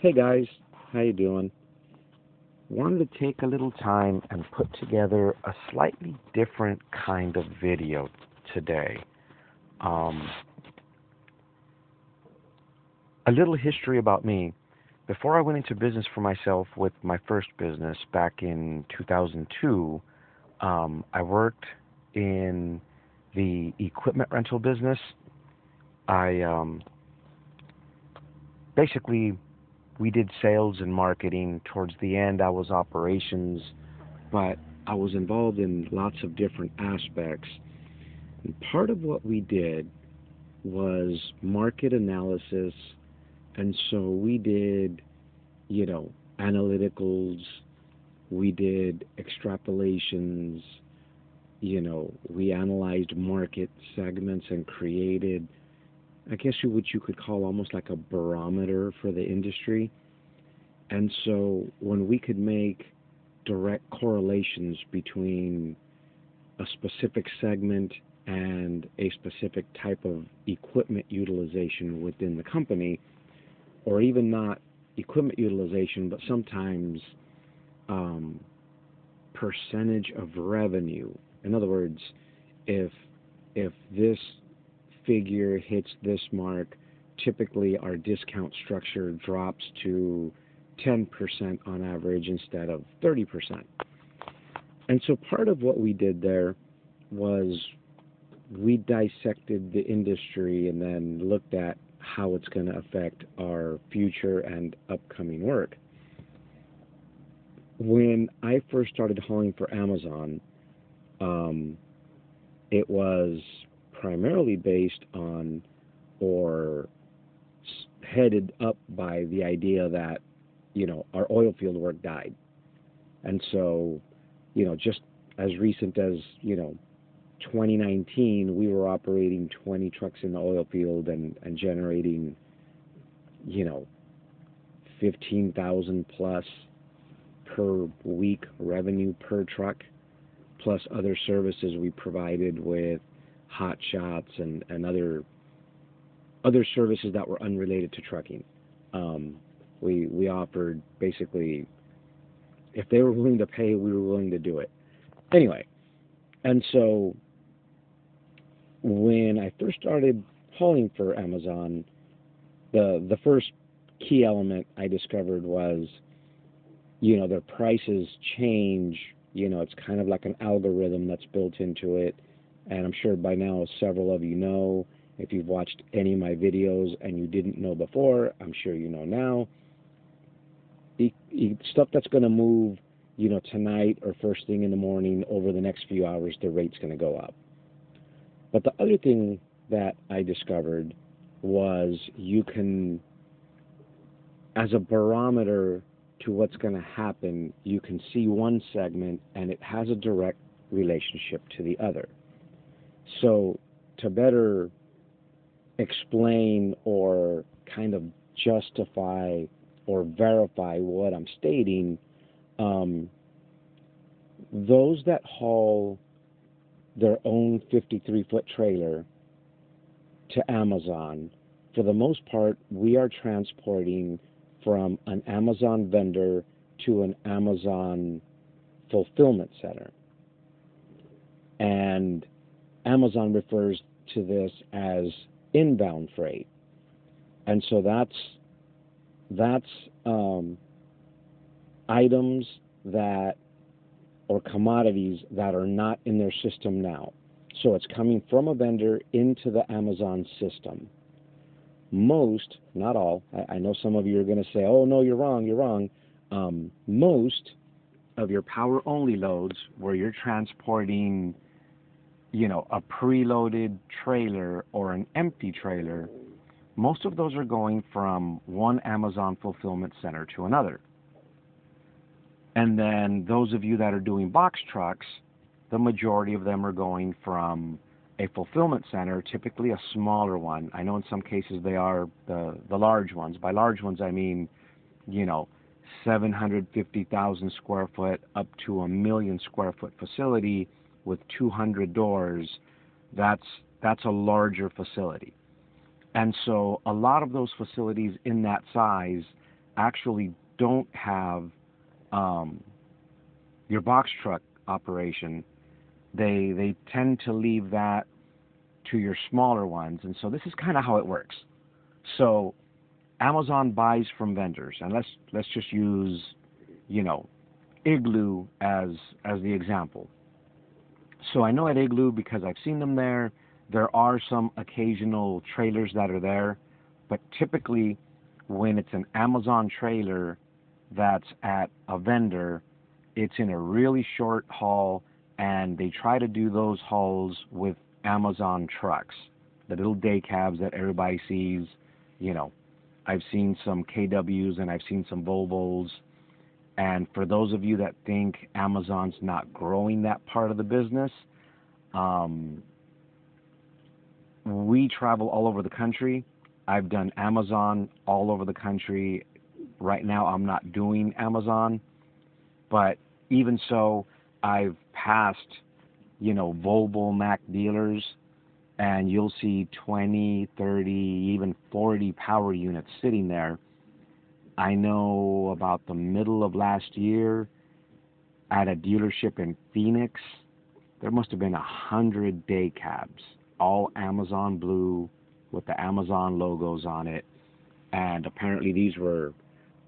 Hey guys, how you doing? Wanted to take a little time and put together a slightly different kind of video today. Um, a little history about me. Before I went into business for myself with my first business back in 2002, um, I worked in the equipment rental business. I um, basically we did sales and marketing. Towards the end, I was operations, but I was involved in lots of different aspects. And part of what we did was market analysis, and so we did, you know, analyticals, we did extrapolations, you know, we analyzed market segments and created I guess what you could call almost like a barometer for the industry. And so when we could make direct correlations between a specific segment and a specific type of equipment utilization within the company, or even not equipment utilization, but sometimes um, percentage of revenue. In other words, if if this figure hits this mark, typically our discount structure drops to 10% on average instead of 30%. And so part of what we did there was we dissected the industry and then looked at how it's going to affect our future and upcoming work. When I first started hauling for Amazon, um, it was primarily based on or headed up by the idea that you know our oil field work died. And so you know just as recent as you know 2019 we were operating 20 trucks in the oil field and and generating you know 15,000 plus per week revenue per truck plus other services we provided with hot shots and, and other other services that were unrelated to trucking. Um, we we offered basically if they were willing to pay, we were willing to do it. Anyway, and so when I first started hauling for Amazon, the the first key element I discovered was, you know, their prices change. You know, it's kind of like an algorithm that's built into it and I'm sure by now several of you know. If you've watched any of my videos and you didn't know before, I'm sure you know now. The, the stuff that's going to move, you know, tonight or first thing in the morning over the next few hours, the rate's going to go up. But the other thing that I discovered was you can, as a barometer to what's going to happen, you can see one segment and it has a direct relationship to the other. So, to better explain or kind of justify or verify what I'm stating, um, those that haul their own 53 foot trailer to Amazon, for the most part, we are transporting from an Amazon vendor to an Amazon fulfillment center. And Amazon refers to this as inbound freight, and so that's that's um, items that or commodities that are not in their system now. So it's coming from a vendor into the Amazon system. Most, not all, I, I know some of you are going to say, oh, no, you're wrong, you're wrong. Um, most of your power only loads where you're transporting you know, a preloaded trailer or an empty trailer, most of those are going from one Amazon fulfillment center to another. And then those of you that are doing box trucks, the majority of them are going from a fulfillment center, typically a smaller one. I know in some cases they are the, the large ones. By large ones, I mean, you know, 750,000 square foot up to a million square foot facility with 200 doors, that's that's a larger facility. And so a lot of those facilities in that size, actually don't have um, your box truck operation, they they tend to leave that to your smaller ones, and so this is kind of how it works. So Amazon buys from vendors, and let's let's just use, you know, Igloo as as the example. So I know at Igloo because I've seen them there. There are some occasional trailers that are there, but typically when it's an Amazon trailer that's at a vendor, it's in a really short haul and they try to do those hauls with Amazon trucks, the little day cabs that everybody sees. You know, I've seen some KWs and I've seen some Volvos. And for those of you that think Amazon's not growing that part of the business, um, we travel all over the country. I've done Amazon all over the country. Right now, I'm not doing Amazon, but even so, I've passed, you know, Volvo Mack dealers, and you'll see 20, 30, even 40 power units sitting there. I know about the middle of last year at a dealership in Phoenix, there must have been a hundred day cabs, all Amazon blue with the Amazon logos on it. And apparently these were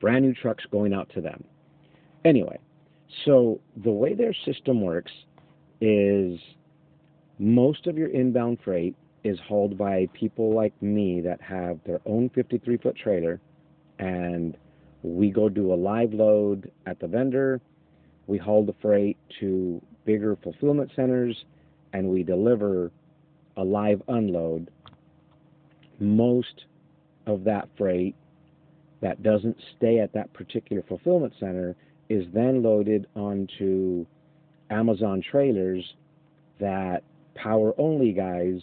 brand new trucks going out to them. Anyway, so the way their system works is most of your inbound freight is hauled by people like me that have their own 53 foot trailer and we go do a live load at the vendor. We haul the freight to bigger fulfillment centers and we deliver a live unload. Most of that freight that doesn't stay at that particular fulfillment center is then loaded onto Amazon trailers that power only guys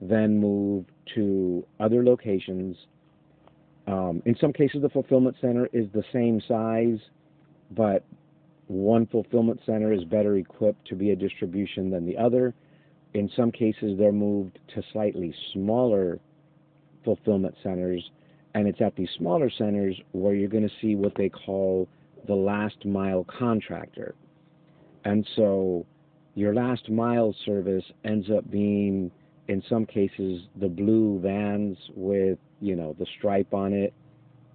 then move to other locations. Um, in some cases, the fulfillment center is the same size, but one fulfillment center is better equipped to be a distribution than the other. In some cases, they're moved to slightly smaller fulfillment centers, and it's at these smaller centers where you're going to see what they call the last mile contractor. And so your last mile service ends up being, in some cases, the blue vans with, you know, the stripe on it.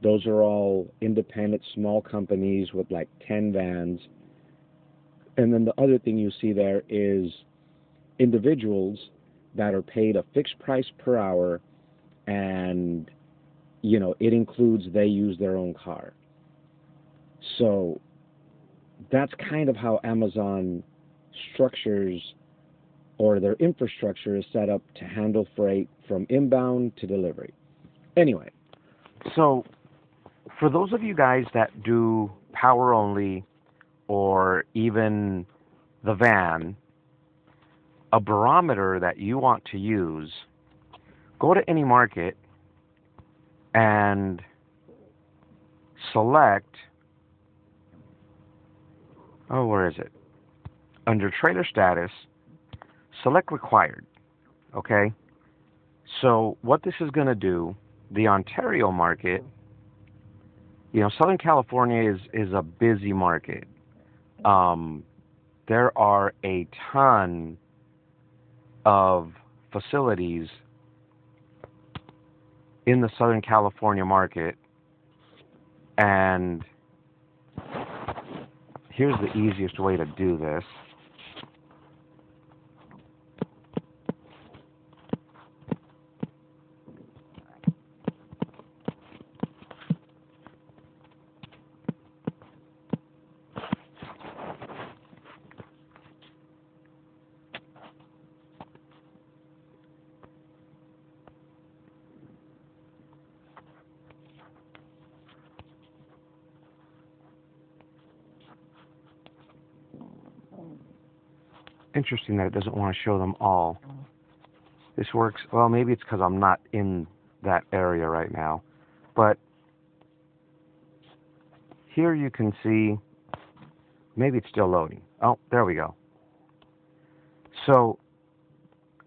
Those are all independent small companies with like 10 vans. And then the other thing you see there is individuals that are paid a fixed price per hour and you know it includes they use their own car so that's kind of how Amazon structures or their infrastructure is set up to handle freight from inbound to delivery. Anyway, so for those of you guys that do power only or even the van, a barometer that you want to use, go to any market and select oh, where is it? Under trailer status, select required. Okay? So, what this is going to do, the Ontario market, you know, Southern California is, is a busy market. Um, there are a ton of facilities in the Southern California market, and here's the easiest way to do this. Interesting that it doesn't want to show them all. This works, well, maybe it's because I'm not in that area right now. But here you can see, maybe it's still loading. Oh, there we go. So,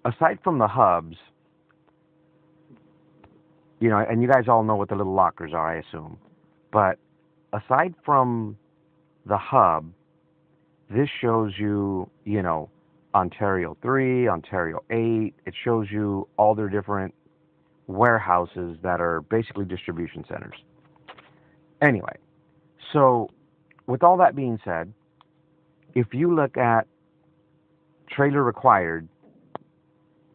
aside from the hubs, you know, and you guys all know what the little lockers are, I assume. But aside from the hub, this shows you, you know, Ontario 3, Ontario 8. It shows you all their different warehouses that are basically distribution centers. Anyway, so with all that being said, if you look at trailer required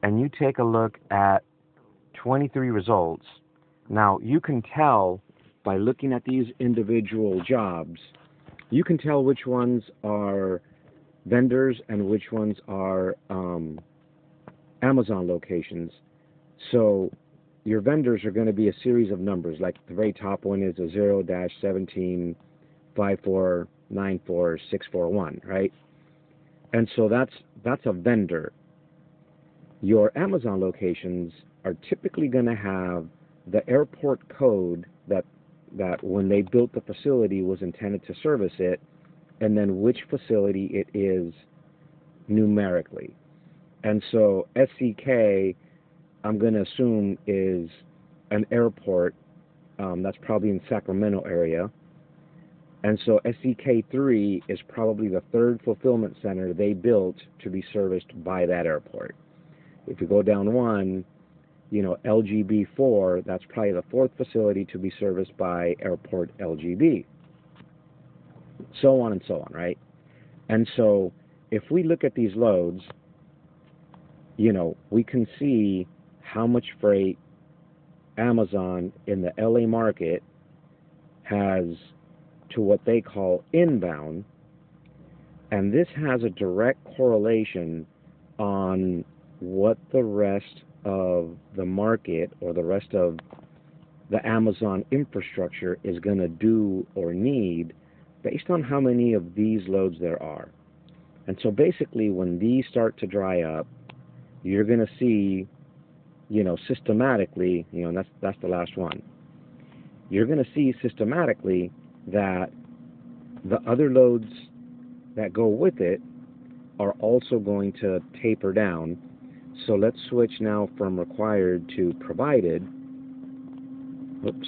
and you take a look at 23 results, now you can tell by looking at these individual jobs, you can tell which ones are vendors and which ones are um, Amazon locations. So your vendors are going to be a series of numbers. Like the very top one is a 0 17 5494 641, right? And so that's that's a vendor. Your Amazon locations are typically going to have the airport code that that when they built the facility was intended to service it, and then which facility it is numerically. And so SCK, I'm going to assume, is an airport um, that's probably in Sacramento area. And so SCK3 is probably the third fulfillment center they built to be serviced by that airport. If you go down one, you know, LGB4, that's probably the fourth facility to be serviced by Airport LGB. So on and so on, right? And so if we look at these loads, you know, we can see how much freight Amazon in the LA market has to what they call inbound. And this has a direct correlation on what the rest of the market or the rest of the Amazon infrastructure is going to do or need based on how many of these loads there are. And so basically, when these start to dry up, you're going to see, you know, systematically, you know, that's that's the last one. You're going to see systematically that the other loads that go with it are also going to taper down so let's switch now from required to provided. Oops.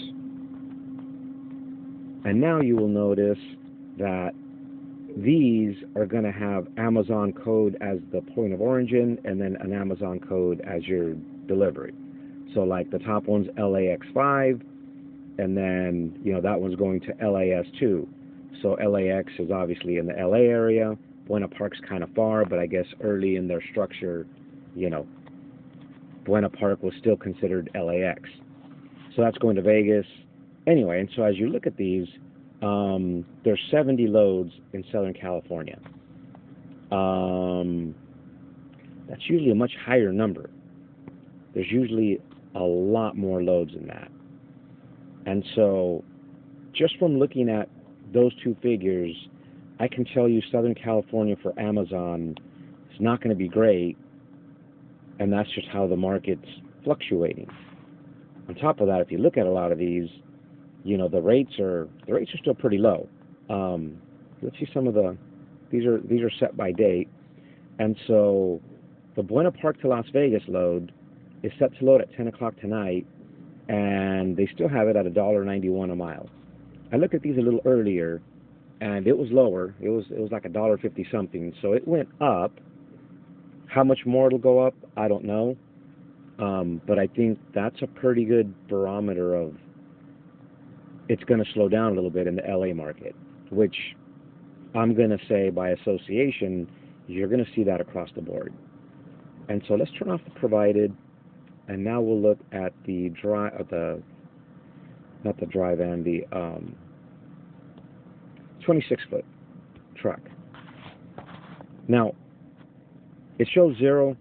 And now you will notice that these are going to have Amazon code as the point of origin and then an Amazon code as your delivery. So like the top one's LAX5 and then, you know, that one's going to LAS2. So LAX is obviously in the LA area. Buena Park's kind of far, but I guess early in their structure you know, Buena Park was still considered LAX. So that's going to Vegas. Anyway, and so as you look at these, um, there's 70 loads in Southern California. Um, that's usually a much higher number. There's usually a lot more loads than that. And so, just from looking at those two figures, I can tell you Southern California for Amazon is not going to be great and that's just how the market's fluctuating. On top of that, if you look at a lot of these, you know the rates are the rates are still pretty low. Um, let's see some of the these are these are set by date, and so the Buena Park to Las Vegas load is set to load at 10 o'clock tonight, and they still have it at $1.91 a mile. I looked at these a little earlier, and it was lower. It was it was like a dollar fifty something. So it went up, how much more it'll go up, I don't know. Um, but I think that's a pretty good barometer of it's going to slow down a little bit in the LA market, which I'm going to say by association, you're going to see that across the board. And so let's turn off the provided, and now we'll look at the dry, uh, the not the drive and the um, 26 foot truck. Now, it shows zero.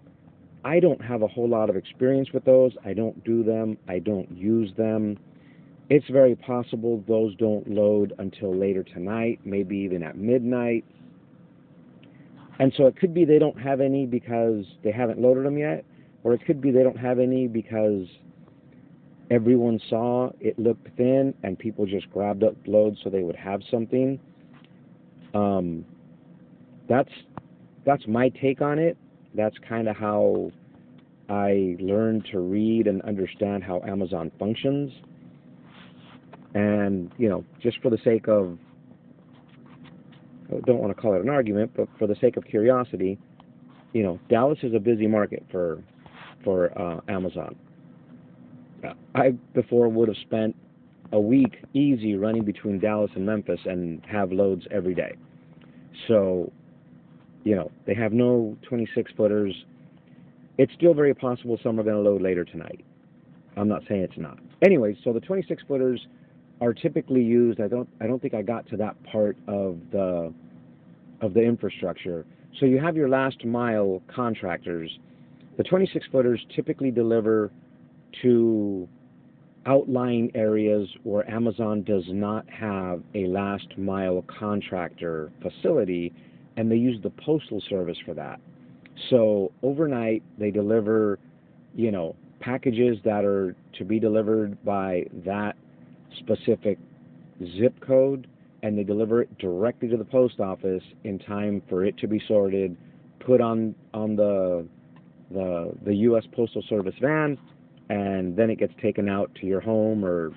I don't have a whole lot of experience with those. I don't do them. I don't use them. It's very possible those don't load until later tonight, maybe even at midnight. And so it could be they don't have any because they haven't loaded them yet, or it could be they don't have any because everyone saw it looked thin and people just grabbed up loads so they would have something. Um, that's that's my take on it that's kind of how I learned to read and understand how Amazon functions. And, you know, just for the sake of, I don't want to call it an argument, but for the sake of curiosity, you know, Dallas is a busy market for for uh, Amazon. I before would have spent a week easy running between Dallas and Memphis and have loads every day. So, you know, they have no 26 footers. It's still very possible some are going to load later tonight. I'm not saying it's not. Anyway, so the 26 footers are typically used. I don't. I don't think I got to that part of the of the infrastructure. So you have your last mile contractors. The 26 footers typically deliver to outlying areas where Amazon does not have a last mile contractor facility and they use the postal service for that. So overnight they deliver, you know, packages that are to be delivered by that specific zip code and they deliver it directly to the post office in time for it to be sorted, put on on the the the US Postal Service van and then it gets taken out to your home or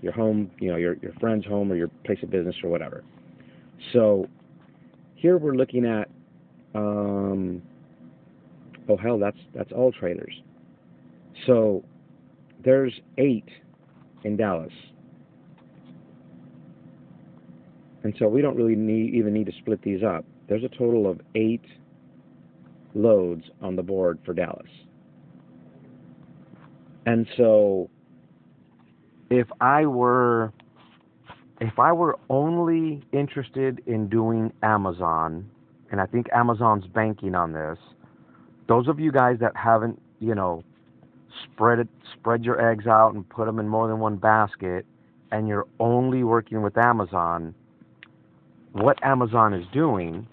your home, you know, your your friend's home or your place of business or whatever. So here we're looking at um, oh hell, that's that's all trailers. So there's eight in Dallas. And so we don't really need, even need to split these up. There's a total of eight loads on the board for Dallas. And so if I were if I were only interested in doing Amazon, and I think Amazon's banking on this, those of you guys that haven't, you know, spread it, spread your eggs out and put them in more than one basket, and you're only working with Amazon, what Amazon is doing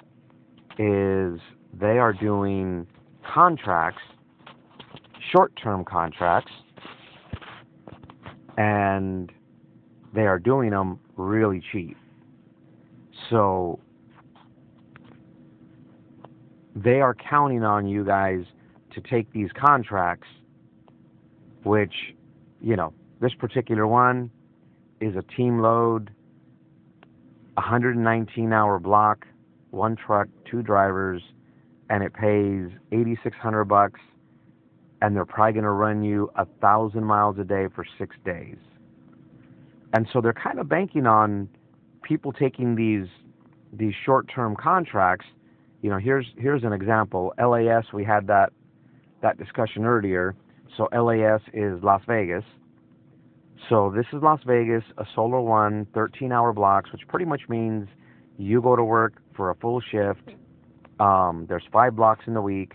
is they are doing contracts, short-term contracts, and they are doing them really cheap. So they are counting on you guys to take these contracts which, you know, this particular one is a team load, 119 hour block, one truck, two drivers, and it pays 8600 bucks and they're probably going to run you a thousand miles a day for six days. And so they're kind of banking on people taking these these short-term contracts. You know, here's here's an example. LAS, we had that that discussion earlier. So LAS is Las Vegas. So this is Las Vegas, a Solar One, 13 hour blocks, which pretty much means you go to work for a full shift. Um, there's five blocks in the week,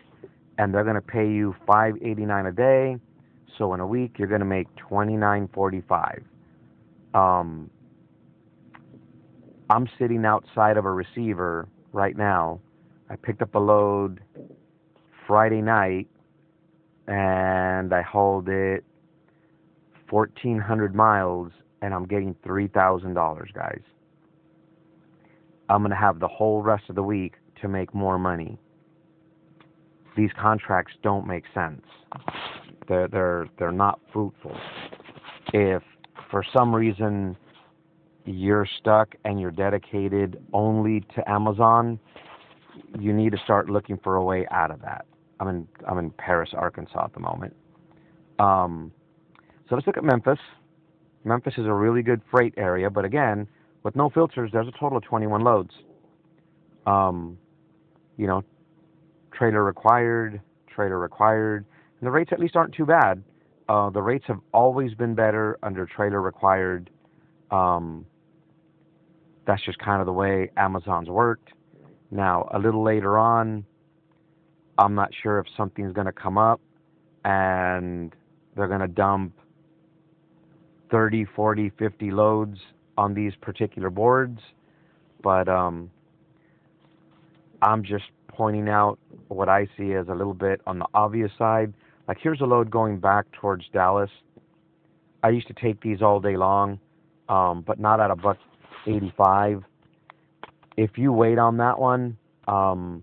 and they're going to pay you 5.89 a day. So in a week, you're going to make 29.45. Um, I'm sitting outside of a receiver right now. I picked up a load Friday night and I hauled it 1,400 miles, and I'm getting $3,000, guys. I'm going to have the whole rest of the week to make more money. These contracts don't make sense. They're, they're, they're not fruitful. If for some reason you're stuck and you're dedicated only to Amazon, you need to start looking for a way out of that. I'm in I'm in Paris, Arkansas at the moment. Um, so let's look at Memphis. Memphis is a really good freight area, but again, with no filters, there's a total of 21 loads. Um, you know, trailer required, trailer required, and the rates at least aren't too bad. Uh, the rates have always been better under trailer required. Um, that's just kind of the way Amazon's worked. Now, a little later on, I'm not sure if something's going to come up and they're going to dump 30, 40, 50 loads on these particular boards. But um, I'm just pointing out what I see as a little bit on the obvious side. Like here's a load going back towards Dallas. I used to take these all day long, um, but not at a buck 85. If you wait on that one, um,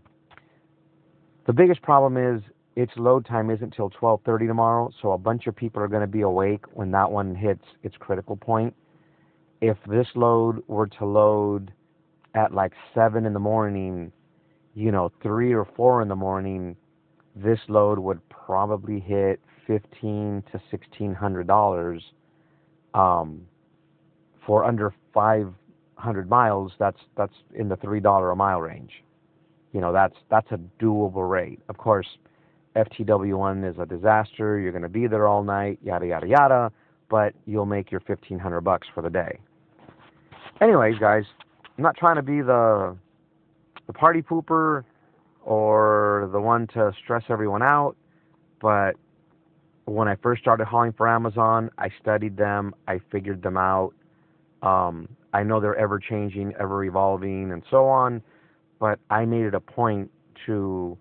the biggest problem is its load time isn't till 12:30 tomorrow, so a bunch of people are going to be awake when that one hits its critical point. if this load were to load at like seven in the morning, you know, three or four in the morning, this load would probably hit fifteen to sixteen hundred dollars. Um, for under five hundred miles, that's that's in the three dollar a mile range. You know, that's that's a doable rate. Of course, FTW1 is a disaster. You're going to be there all night, yada yada yada, but you'll make your 1500 bucks for the day. Anyways, guys, I'm not trying to be the the party pooper or the one to stress everyone out, but when I first started hauling for Amazon, I studied them, I figured them out. Um, I know they're ever changing, ever evolving, and so on, but I made it a point to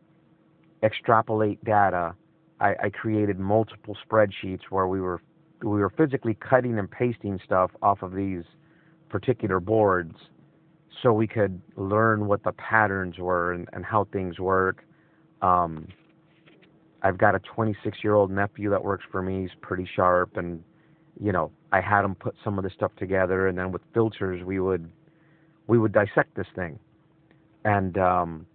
extrapolate data. I, I created multiple spreadsheets where we were we were physically cutting and pasting stuff off of these particular boards so we could learn what the patterns were and, and how things work. Um, I've got a 26 year old nephew that works for me. He's pretty sharp, and you know, I had him put some of this stuff together, and then with filters, we would we would dissect this thing. And um,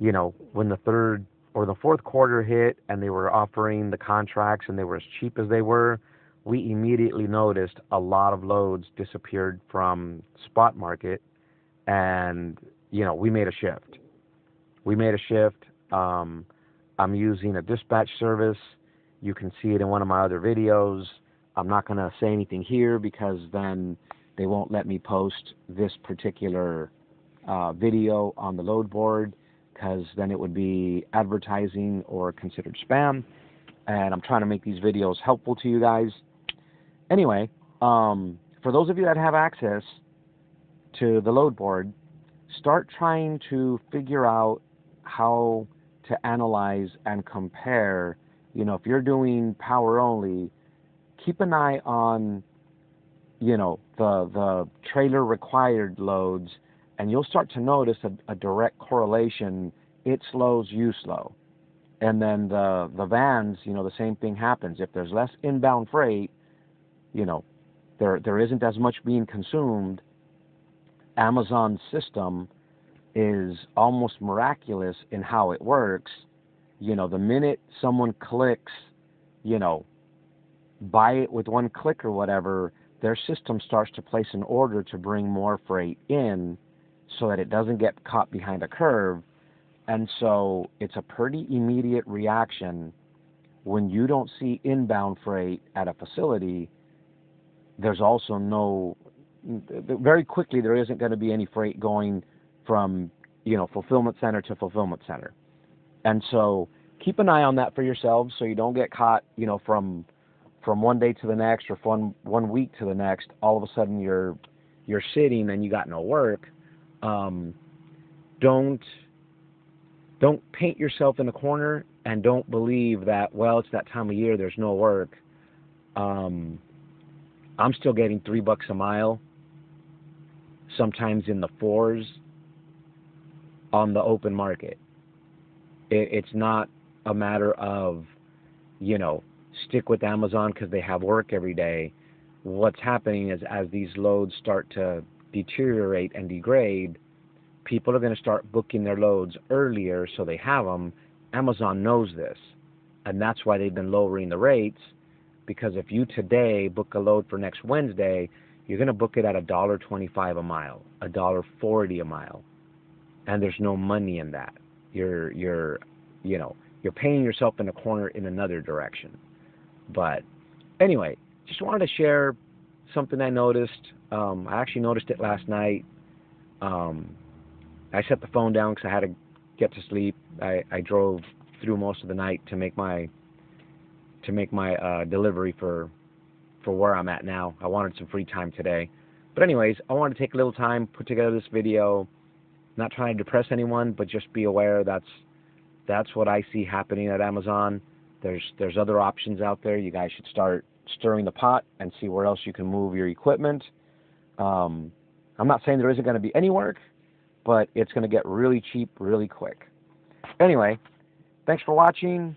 you know, when the third or the fourth quarter hit, and they were offering the contracts, and they were as cheap as they were, we immediately noticed a lot of loads disappeared from spot market, and you know, we made a shift. We made a shift. Um, I'm using a dispatch service. You can see it in one of my other videos. I'm not going to say anything here because then they won't let me post this particular uh, video on the load board because then it would be advertising or considered spam. And I'm trying to make these videos helpful to you guys. Anyway, um, for those of you that have access to the load board, start trying to figure out how to analyze and compare. You know, if you're doing power only, keep an eye on, you know, the the trailer required loads, and you'll start to notice a, a direct correlation. It slows, you slow, and then the the vans, you know, the same thing happens. If there's less inbound freight, you know, there there isn't as much being consumed. Amazon's system is almost miraculous in how it works. You know, the minute someone clicks, you know, buy it with one click or whatever, their system starts to place an order to bring more freight in so that it doesn't get caught behind a curve. And so it's a pretty immediate reaction when you don't see inbound freight at a facility. There's also no, very quickly, there isn't going to be any freight going from you know fulfillment center to fulfillment center and so keep an eye on that for yourselves so you don't get caught you know from from one day to the next or from one week to the next all of a sudden you're you're sitting and you got no work um, don't don't paint yourself in a corner and don't believe that well it's that time of year there's no work um, i'm still getting three bucks a mile sometimes in the fours on the open market. It, it's not a matter of, you know, stick with Amazon because they have work every day. What's happening is as these loads start to deteriorate and degrade, people are going to start booking their loads earlier so they have them. Amazon knows this, and that's why they've been lowering the rates. Because if you today book a load for next Wednesday, you're going to book it at a dollar twenty-five a mile, a dollar forty a mile and there's no money in that. You're you're you know you're paying yourself in a corner in another direction. But anyway, just wanted to share something I noticed. Um, I actually noticed it last night. Um, I set the phone down because I had to get to sleep. I, I drove through most of the night to make my to make my uh, delivery for for where I'm at now. I wanted some free time today. But anyways, I wanted to take a little time, put together this video, not trying to depress anyone, but just be aware that's that's what I see happening at Amazon. There's there's other options out there. You guys should start stirring the pot and see where else you can move your equipment. Um, I'm not saying there isn't going to be any work, but it's going to get really cheap really quick. Anyway, thanks for watching.